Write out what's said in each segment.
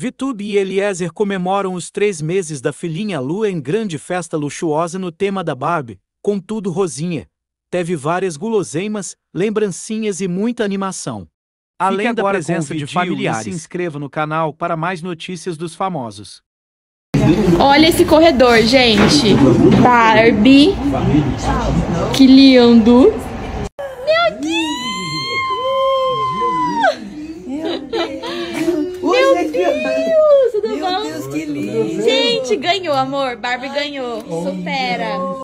Vitube e Eliezer comemoram os três meses da filhinha Lua em grande festa luxuosa no tema da Barbie, contudo Rosinha. Teve várias guloseimas, lembrancinhas e muita animação. Além Fique da agora presença de e familiares. se inscreva no canal para mais notícias dos famosos. Olha esse corredor, gente. Barbie. Que lindo. Gente, ganhou, amor. Barbie ganhou. Supera.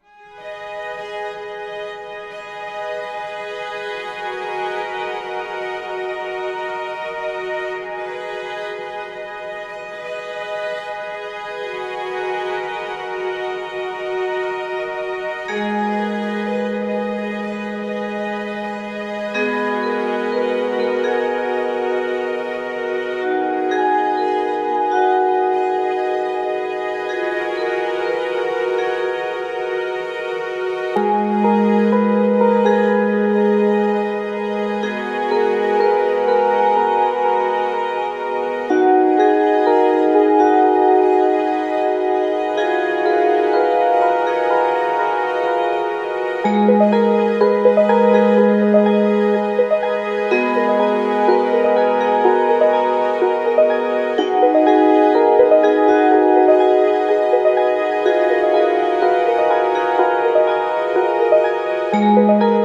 Música